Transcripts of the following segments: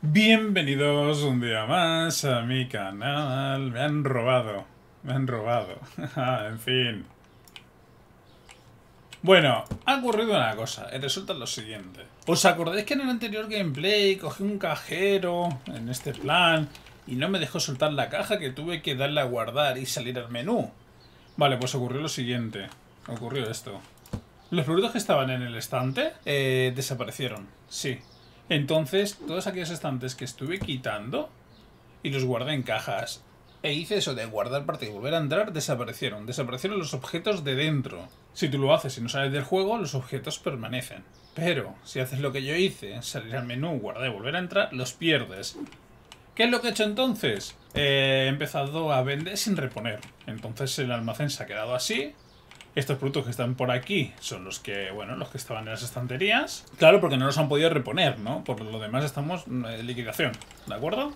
Bienvenidos un día más a mi canal. Me han robado. Me han robado. en fin. Bueno, ha ocurrido una cosa. Y resulta lo siguiente. ¿Os acordáis que en el anterior gameplay cogí un cajero en este plan y no me dejó soltar la caja que tuve que darle a guardar y salir al menú? Vale, pues ocurrió lo siguiente. Ocurrió esto. Los productos que estaban en el estante eh, desaparecieron. Sí, entonces, todos aquellos estantes que estuve quitando y los guardé en cajas e hice eso de guardar parte y volver a entrar, desaparecieron. Desaparecieron los objetos de dentro. Si tú lo haces y no sales del juego, los objetos permanecen. Pero, si haces lo que yo hice, salir al menú, guardar y volver a entrar, los pierdes. ¿Qué es lo que he hecho entonces? he empezado a vender sin reponer. Entonces el almacén se ha quedado así, estos productos que están por aquí son los que, bueno, los que estaban en las estanterías. Claro, porque no los han podido reponer, ¿no? Por lo demás estamos en liquidación, ¿de acuerdo?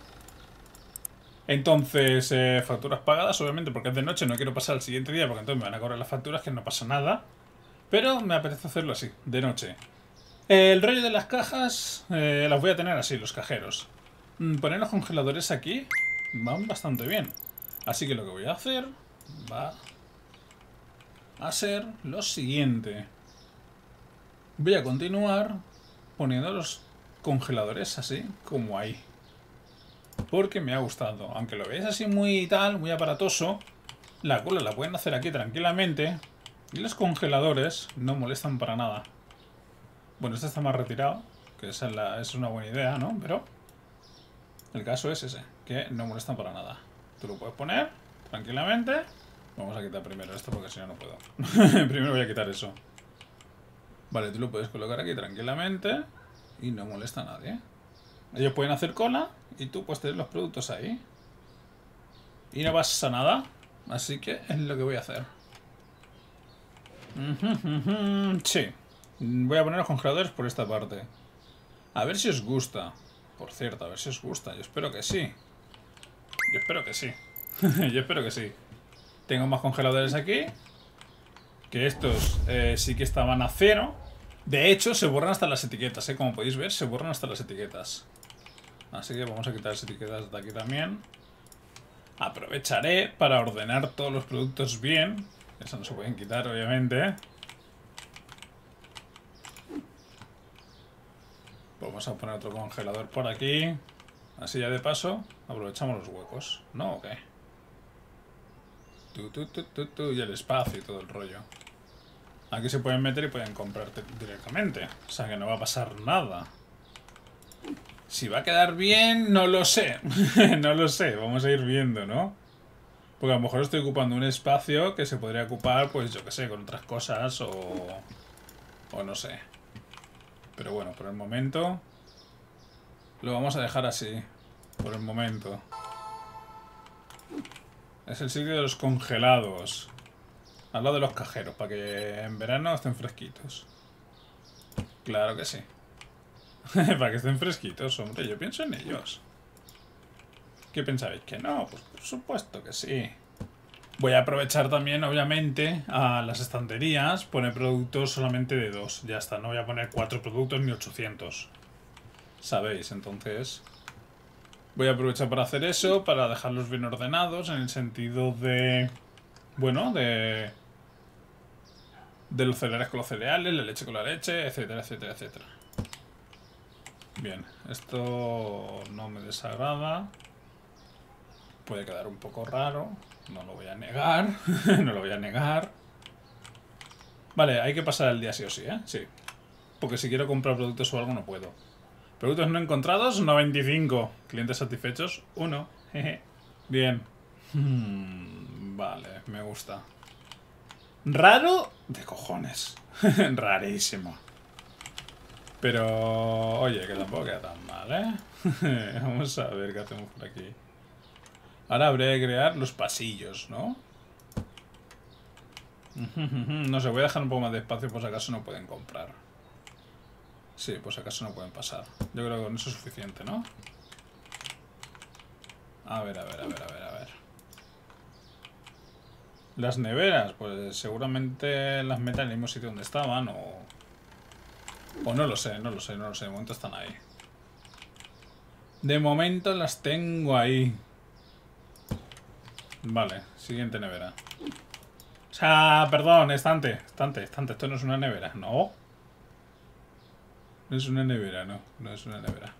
Entonces, eh, facturas pagadas, obviamente, porque es de noche, no quiero pasar al siguiente día, porque entonces me van a cobrar las facturas, que no pasa nada. Pero me apetece hacerlo así, de noche. El rollo de las cajas, eh, las voy a tener así, los cajeros. Mm, poner los congeladores aquí van bastante bien. Así que lo que voy a hacer va a ser lo siguiente. Voy a continuar poniendo los congeladores así como ahí. Porque me ha gustado. Aunque lo veáis así muy tal, muy aparatoso, la cola la pueden hacer aquí tranquilamente. Y los congeladores no molestan para nada. Bueno, este está más retirado, que esa es una buena idea, ¿no? Pero el caso es ese, que no molestan para nada. Tú lo puedes poner tranquilamente Vamos a quitar primero esto porque si no, no puedo. primero voy a quitar eso. Vale, tú lo puedes colocar aquí tranquilamente y no molesta a nadie. Ellos pueden hacer cola y tú puedes tener los productos ahí. Y no pasa nada. Así que es lo que voy a hacer. Sí. Voy a poner los congeladores por esta parte. A ver si os gusta. Por cierto, a ver si os gusta. Yo espero que sí. Yo espero que sí. Yo espero que sí. Tengo más congeladores aquí. Que estos eh, sí que estaban a cero. De hecho, se borran hasta las etiquetas, ¿eh? Como podéis ver, se borran hasta las etiquetas. Así que vamos a quitar las etiquetas de aquí también. Aprovecharé para ordenar todos los productos bien. Eso no se pueden quitar, obviamente. Vamos a poner otro congelador por aquí. Así ya de paso, aprovechamos los huecos. ¿No o qué? Y el espacio y todo el rollo. Aquí se pueden meter y pueden comprarte directamente. O sea que no va a pasar nada. Si va a quedar bien, no lo sé. no lo sé, vamos a ir viendo, ¿no? Porque a lo mejor estoy ocupando un espacio que se podría ocupar, pues yo que sé, con otras cosas o... O no sé. Pero bueno, por el momento... Lo vamos a dejar así. Por el momento. Es el sitio de los congelados. Al lado de los cajeros, para que en verano estén fresquitos. Claro que sí. para que estén fresquitos, hombre. Yo pienso en ellos. ¿Qué pensáis? ¿Que no? Pues por supuesto que sí. Voy a aprovechar también, obviamente, a las estanterías, poner productos solamente de dos. Ya está, no voy a poner cuatro productos ni 800. ¿Sabéis? Entonces, Voy a aprovechar para hacer eso, para dejarlos bien ordenados, en el sentido de... Bueno, de... De los cereales con los cereales, la leche con la leche, etcétera, etcétera, etcétera. Bien, esto no me desagrada. Puede quedar un poco raro, no lo voy a negar, no lo voy a negar. Vale, hay que pasar el día sí o sí, ¿eh? Sí. Porque si quiero comprar productos o algo no puedo. Productos no encontrados, 95. Clientes satisfechos, 1. Bien. Hmm, vale, me gusta. Raro de cojones. Rarísimo. Pero, oye, que tampoco queda tan mal, ¿eh? Vamos a ver qué hacemos por aquí. Ahora habría que crear los pasillos, ¿no? No sé, voy a dejar un poco más de espacio por si acaso no pueden comprar. Sí, pues acaso no pueden pasar. Yo creo que con eso es suficiente, ¿no? A ver, a ver, a ver, a ver, a ver. Las neveras, pues seguramente las metan en el mismo sitio donde estaban o... O no lo sé, no lo sé, no lo sé. De momento están ahí. De momento las tengo ahí. Vale, siguiente nevera. O sea, perdón, estante, estante, estante. Esto no es una nevera, no. No es una nevera, no. No es una nevera.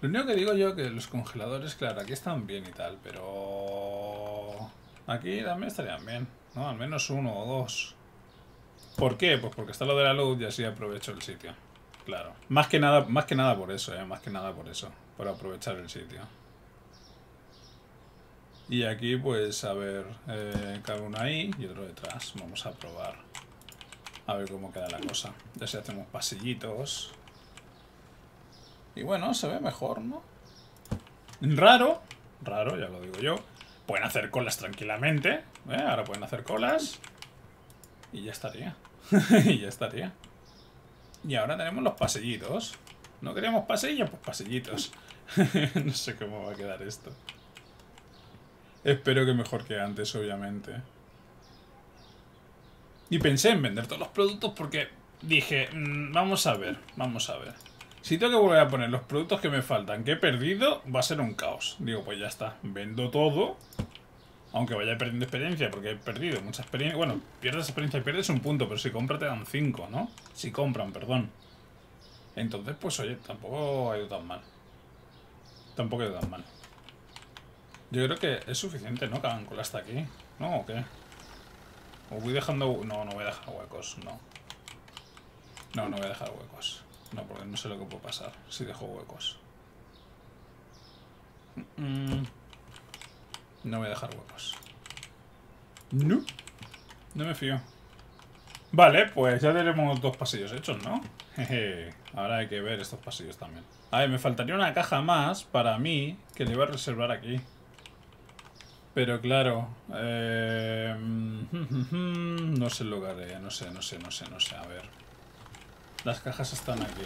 Lo único que digo yo que los congeladores, claro, aquí están bien y tal, pero... Aquí también estarían bien, ¿no? Al menos uno o dos. ¿Por qué? Pues porque está lo de la luz y así aprovecho el sitio. Claro. Más que nada, más que nada por eso, ¿eh? Más que nada por eso. Por aprovechar el sitio. Y aquí, pues, a ver, eh, uno ahí y otro detrás. Vamos a probar. A ver cómo queda la cosa. Ya si hacemos pasillitos. Y bueno, se ve mejor, ¿no? Raro. Raro, ya lo digo yo. Pueden hacer colas tranquilamente. ¿eh? Ahora pueden hacer colas. Y ya estaría. y ya estaría. Y ahora tenemos los pasillitos. ¿No queríamos pasillos? Pues pasillitos. no sé cómo va a quedar esto. Espero que mejor que antes, obviamente. Y pensé en vender todos los productos porque dije, mm, vamos a ver, vamos a ver. Si tengo que volver a poner los productos que me faltan, que he perdido, va a ser un caos. Digo, pues ya está, vendo todo. Aunque vaya perdiendo experiencia, porque he perdido mucha experiencia. Bueno, pierdes experiencia y pierdes un punto, pero si compras te dan cinco, ¿no? Si compran, perdón. Entonces, pues oye, tampoco ha ido tan mal. Tampoco ha ido tan mal. Yo creo que es suficiente, ¿no? Que hagan cola hasta aquí. ¿No? ¿O qué? ¿O voy dejando...? No, no voy a dejar huecos, no. No, no voy a dejar huecos. No, porque no sé lo que puede pasar si dejo huecos. No voy a dejar huecos. No. No me fío. Vale, pues ya tenemos dos pasillos hechos, ¿no? Jeje. Ahora hay que ver estos pasillos también. A ver, me faltaría una caja más para mí que le iba a reservar aquí. Pero claro, eh, no sé lo que haré, no sé, no sé, no sé, no sé, a ver. Las cajas están aquí.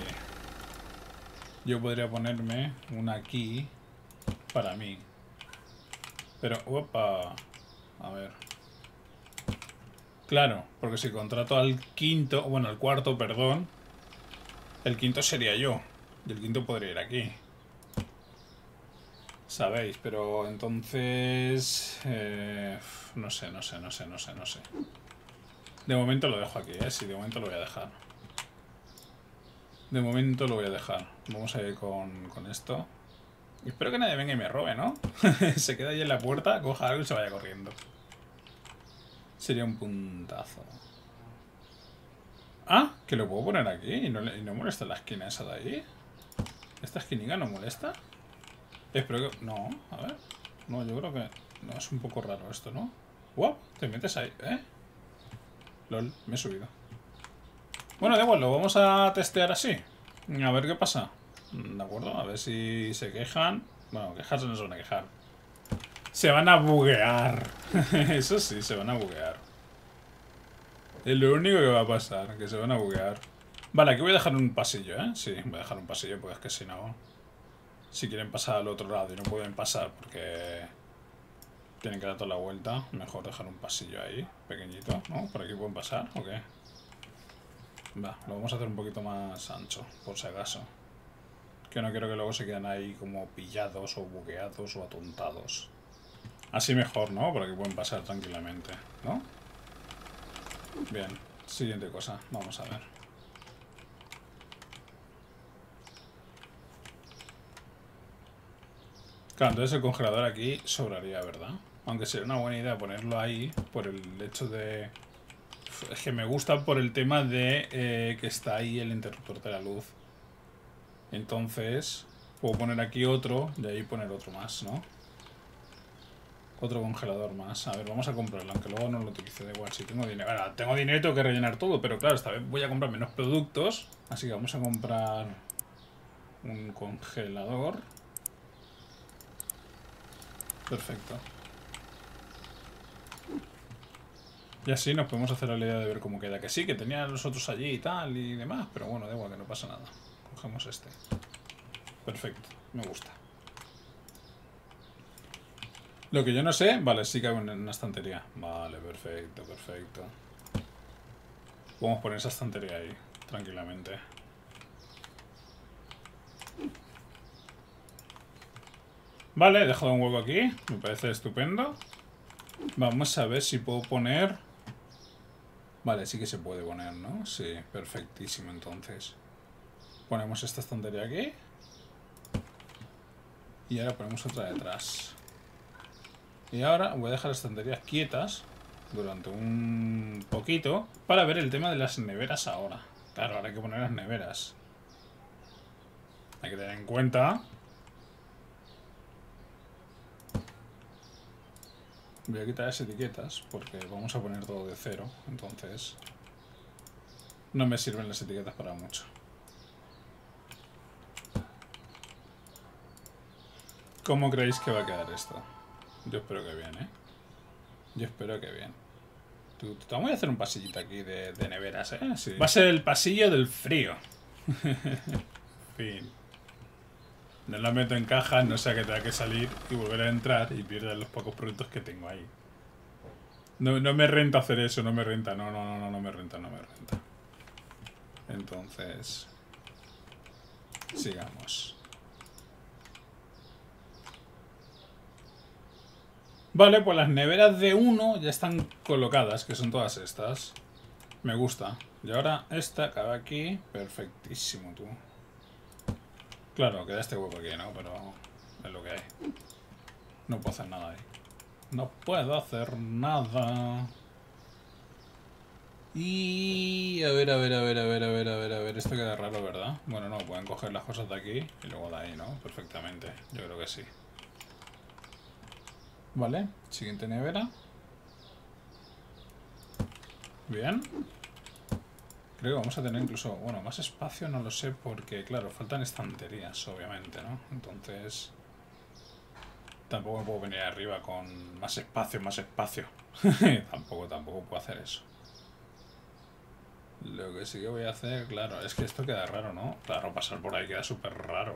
Yo podría ponerme una aquí para mí. Pero, opa, a ver. Claro, porque si contrato al quinto, bueno, al cuarto, perdón, el quinto sería yo. Y el quinto podría ir aquí. Sabéis, pero entonces... Eh, no sé, no sé, no sé, no sé, no sé. De momento lo dejo aquí, ¿eh? Sí, de momento lo voy a dejar. De momento lo voy a dejar. Vamos a ir con, con esto. Espero que nadie venga y me robe, ¿no? se queda ahí en la puerta, coja algo y se vaya corriendo. Sería un puntazo. Ah, que lo puedo poner aquí y no, y no molesta la esquina esa de ahí. ¿Esta esquinica no molesta? Espero que... No, a ver. No, yo creo que... No, es un poco raro esto, ¿no? ¡Wow! Te metes ahí, ¿eh? LOL, me he subido. Bueno, da igual, lo vamos a testear así. A ver qué pasa. ¿De acuerdo? A ver si se quejan. Bueno, quejarse no se van a quejar. Se van a buguear. Eso sí, se van a buguear. Es lo único que va a pasar, que se van a buguear. Vale, aquí voy a dejar un pasillo, ¿eh? Sí, voy a dejar un pasillo porque es que si no si quieren pasar al otro lado y no pueden pasar porque tienen que dar toda la vuelta, mejor dejar un pasillo ahí, pequeñito, ¿no? ¿Por aquí pueden pasar o qué? Va, lo vamos a hacer un poquito más ancho, por si acaso. Que no quiero que luego se queden ahí como pillados o bugueados o atontados. Así mejor, ¿no? Para que pueden pasar tranquilamente, ¿no? Bien, siguiente cosa, vamos a ver. Claro, entonces el congelador aquí sobraría, ¿verdad? Aunque sería una buena idea ponerlo ahí por el hecho de... Que me gusta por el tema de eh, que está ahí el interruptor de la luz. Entonces, puedo poner aquí otro y ahí poner otro más, ¿no? Otro congelador más. A ver, vamos a comprarlo, aunque luego no lo utilice. Da igual, si tengo dinero. Ahora, tengo dinero tengo que rellenar todo, pero claro, esta vez voy a comprar menos productos. Así que vamos a comprar un congelador. Perfecto. Y así nos podemos hacer la idea de ver cómo queda. Que sí, que tenía los otros allí y tal y demás, pero bueno, da igual, que no pasa nada. Cogemos este. Perfecto, me gusta. Lo que yo no sé, vale, sí cabe en una estantería. Vale, perfecto, perfecto. Podemos poner esa estantería ahí. tranquilamente. Vale, he dejado un huevo aquí. Me parece estupendo. Vamos a ver si puedo poner... Vale, sí que se puede poner, ¿no? Sí, perfectísimo entonces. Ponemos esta estantería aquí. Y ahora ponemos otra detrás. Y ahora voy a dejar las estanterías quietas durante un poquito para ver el tema de las neveras ahora. Claro, ahora hay que poner las neveras. Hay que tener en cuenta Voy a quitar las etiquetas porque vamos a poner todo de cero, entonces no me sirven las etiquetas para mucho. ¿Cómo creéis que va a quedar esto? Yo espero que bien, ¿eh? Yo espero que bien. Te voy a hacer un pasillito aquí de, neveras, ¿eh? Va a ser el pasillo del frío. fin. No la meto en caja, no sea que tenga que salir y volver a entrar y pierda los pocos productos que tengo ahí. No, no me renta hacer eso, no me renta, no, no, no, no, no me renta, no me renta. Entonces... Sigamos. Vale, pues las neveras de uno ya están colocadas, que son todas estas. Me gusta. Y ahora esta acaba aquí. Perfectísimo, tú. Claro, queda este hueco aquí, ¿no? Pero es lo que hay. No puedo hacer nada ahí. No puedo hacer nada. Y... A ver, a ver, a ver, a ver, a ver, a ver, a ver. Esto queda raro, ¿verdad? Bueno, no, pueden coger las cosas de aquí y luego de ahí, ¿no? Perfectamente. Yo creo que sí. Vale, siguiente nevera. Bien. Creo que vamos a tener incluso, bueno, más espacio no lo sé porque, claro, faltan estanterías, obviamente, ¿no? Entonces... Tampoco puedo venir arriba con más espacio, más espacio. tampoco, tampoco puedo hacer eso. Lo que sí que voy a hacer, claro, es que esto queda raro, ¿no? Claro, pasar por ahí queda súper raro.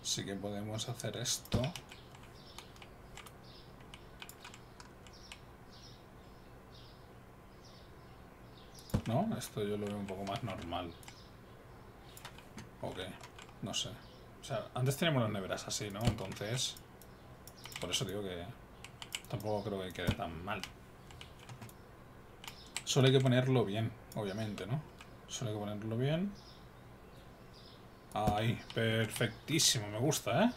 Sí que podemos hacer esto. ¿No? Esto yo lo veo un poco más normal. Ok, no sé. O sea, antes teníamos las neveras así, ¿no? Entonces... Por eso digo que... Tampoco creo que quede tan mal. Solo hay que ponerlo bien, obviamente, ¿no? Solo hay que ponerlo bien. Ahí, perfectísimo, me gusta, ¿eh?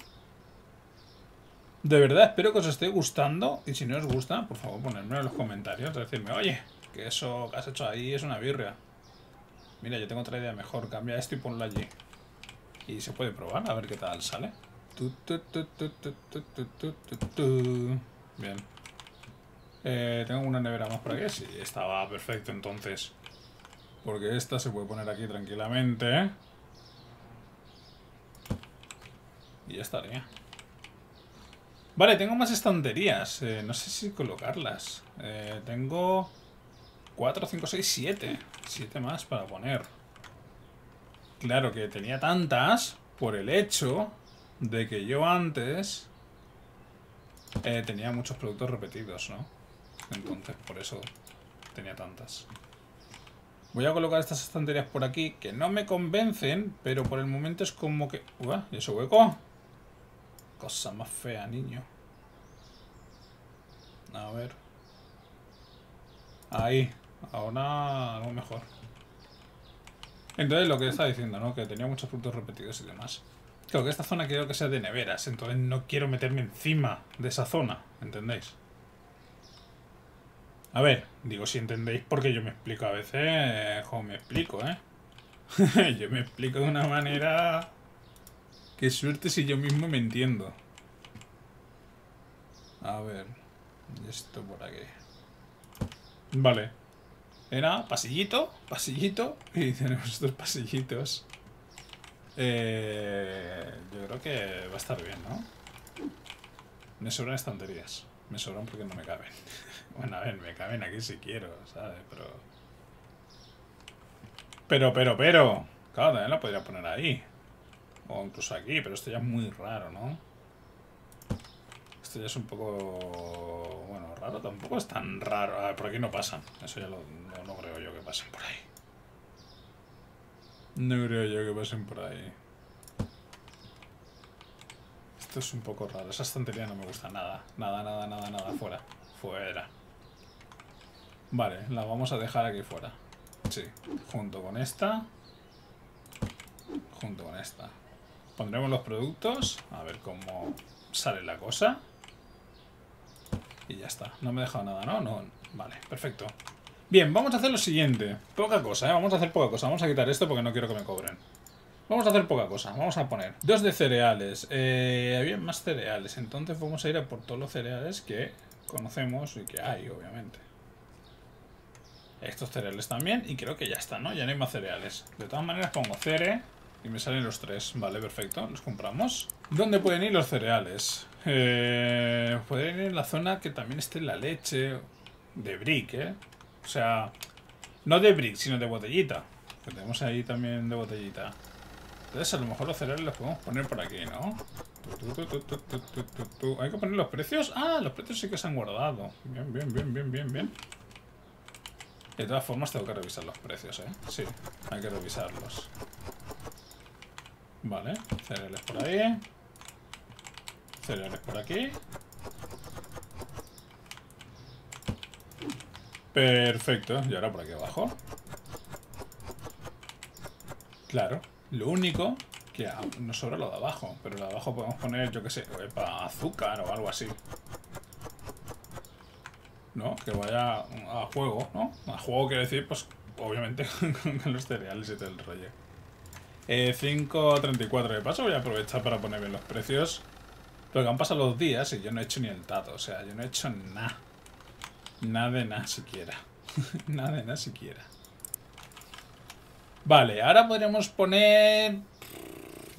De verdad, espero que os esté gustando. Y si no os gusta, por favor, ponedme en los comentarios. Decirme, oye, que eso que has hecho ahí es una birria. Mira, yo tengo otra idea mejor. Cambia esto y ponlo allí. Y se puede probar, a ver qué tal sale. Bien. Eh, tengo una nevera más por aquí. Sí, estaba perfecto entonces. Porque esta se puede poner aquí tranquilamente. Y ya estaría. Vale, tengo más estanterías. Eh, no sé si colocarlas. Eh, tengo 4, 5, 6, 7. 7 más para poner. Claro que tenía tantas por el hecho de que yo antes eh, tenía muchos productos repetidos, ¿no? Entonces, por eso tenía tantas. Voy a colocar estas estanterías por aquí, que no me convencen, pero por el momento es como que... ¡Uah! ¿Y ese hueco? Cosa más fea, niño. A ver. Ahí. Ahora algo mejor. Entonces lo que estaba diciendo, ¿no? Que tenía muchos puntos repetidos y demás. Creo que esta zona quiero que sea de neveras, entonces no quiero meterme encima de esa zona, ¿entendéis? A ver, digo si entendéis porque yo me explico a veces, como me explico, ¿eh? yo me explico de una manera Qué suerte si yo mismo me entiendo. A ver. Esto por aquí. Vale. Era pasillito, pasillito. Y tenemos estos pasillitos. Eh, yo creo que va a estar bien, ¿no? Me sobran estanterías. Me sobran porque no me caben. bueno, a ver, me caben aquí si quiero, ¿sabes? Pero... Pero, pero, pero... Claro, también la podría poner ahí. O incluso aquí, pero esto ya es muy raro, ¿no? Esto ya es un poco... Bueno, raro. Tampoco es tan raro. A ver, por aquí no pasan. Eso ya lo, no, no creo yo que pasen por ahí. No creo yo que pasen por ahí. Esto es un poco raro. Esa estantería no me gusta nada. Nada, nada, nada, nada. Fuera. Fuera. Vale, la vamos a dejar aquí fuera. Sí. Junto con esta. Junto con esta. Pondremos los productos. A ver cómo sale la cosa. Y ya está. No me he dejado nada, ¿no? No. Vale, perfecto. Bien, vamos a hacer lo siguiente. Poca cosa, ¿eh? Vamos a hacer poca cosa. Vamos a quitar esto porque no quiero que me cobren. Vamos a hacer poca cosa. Vamos a poner dos de cereales. Eh, había más cereales. Entonces vamos a ir a por todos los cereales que conocemos y que hay, obviamente. Estos cereales también. Y creo que ya está, ¿no? Ya no hay más cereales. De todas maneras pongo cere y me salen los tres. Vale, perfecto. Los compramos. ¿Dónde pueden ir los cereales? Eh, pueden ir en la zona que también esté la leche de brick, ¿eh? O sea, no de brick, sino de botellita. Que tenemos ahí también de botellita. Entonces a lo mejor los cereales los podemos poner por aquí, ¿no? ¿Hay que poner los precios? Ah, los precios sí que se han guardado. Bien, bien, bien, bien, bien, bien. De todas formas tengo que revisar los precios, ¿eh? Sí, hay que revisarlos. Vale, cereales por ahí. Cereales por aquí. Perfecto, y ahora por aquí abajo. Claro, lo único que nos sobra lo de abajo, pero lo de abajo podemos poner, yo qué sé, para azúcar o algo así. ¿No? Que vaya a juego, ¿no? A juego quiere decir, pues, obviamente con los cereales y todo el rollo. Eh, 5.34 de paso, voy a aprovechar para poner bien los precios. Porque han pasado los días y yo no he hecho ni el tato, o sea, yo no he hecho nada. Nada de nada siquiera. nada de nada siquiera. Vale, ahora podríamos poner...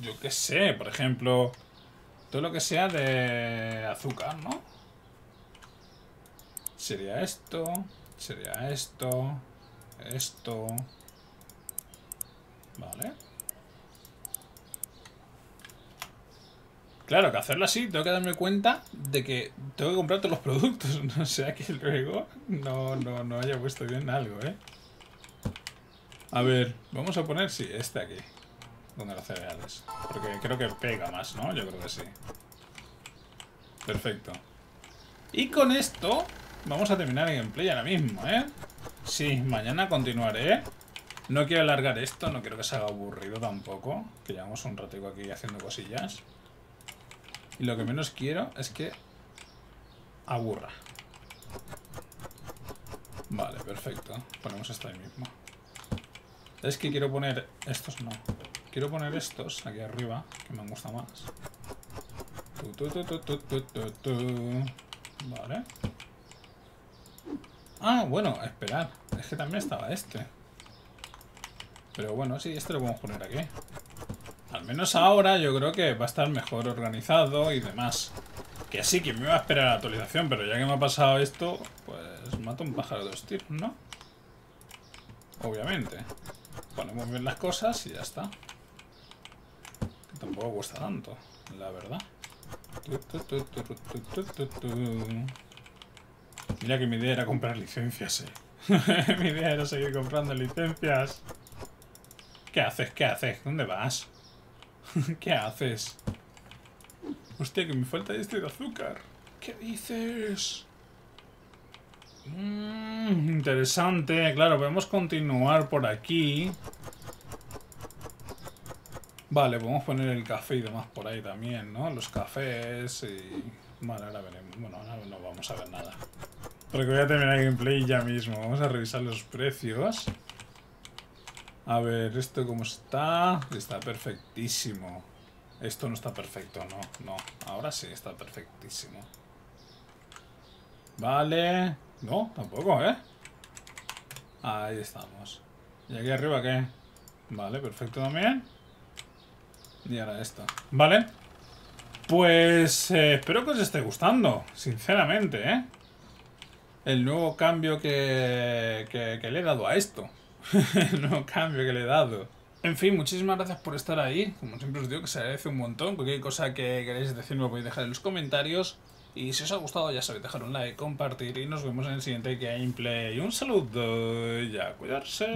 Yo qué sé, por ejemplo... Todo lo que sea de azúcar, ¿no? Sería esto, sería esto, esto... Vale. Claro, que hacerlo así, tengo que darme cuenta de que tengo que comprar todos los productos. No sea que luego no, no, no haya puesto bien algo, ¿eh? A ver, vamos a poner, sí, este aquí. Donde los cereales. Porque creo que pega más, ¿no? Yo creo que sí. Perfecto. Y con esto vamos a terminar el gameplay ahora mismo, ¿eh? Sí, mañana continuaré. No quiero alargar esto, no quiero que se haga aburrido tampoco. Que llevamos un ratico aquí haciendo cosillas. Y lo que menos quiero es que aburra. Vale, perfecto. Ponemos esto ahí mismo. Es que quiero poner... Estos no. Quiero poner estos aquí arriba, que me gusta más. vale. Ah, bueno, esperar. Es que también estaba este. Pero bueno, sí, este lo podemos poner aquí. Al menos ahora yo creo que va a estar mejor organizado y demás. Que sí, que me iba a esperar la actualización, pero ya que me ha pasado esto, pues mato un pájaro de dos tiros, ¿no? Obviamente. Ponemos bien las cosas y ya está. Que tampoco cuesta tanto, la verdad. Mira que mi idea era comprar licencias, eh. mi idea era seguir comprando licencias. ¿Qué haces? ¿Qué haces? ¿Dónde vas? ¿Qué haces? Hostia, que me falta este de azúcar. ¿Qué dices? Mmm, interesante. Claro, podemos continuar por aquí. Vale, podemos poner el café y demás por ahí también, ¿no? Los cafés y... Vale, ahora veremos. Bueno, ahora no vamos a ver nada. Porque voy a terminar el gameplay ya mismo. Vamos a revisar los precios. A ver, ¿esto cómo está? Está perfectísimo. Esto no está perfecto, no, no. Ahora sí está perfectísimo. Vale. No, tampoco, ¿eh? Ahí estamos. ¿Y aquí arriba qué? Vale, perfecto también. Y ahora esto. Vale. Pues eh, espero que os esté gustando, sinceramente, ¿eh? El nuevo cambio que, que le he dado a esto. no cambio que le he dado. En fin, muchísimas gracias por estar ahí. Como siempre os digo que se agradece un montón. Cualquier cosa que queréis decirme lo podéis dejar en los comentarios. Y si os ha gustado, ya sabéis, dejar un like, compartir y nos vemos en el siguiente gameplay. Un saludo y a cuidarse.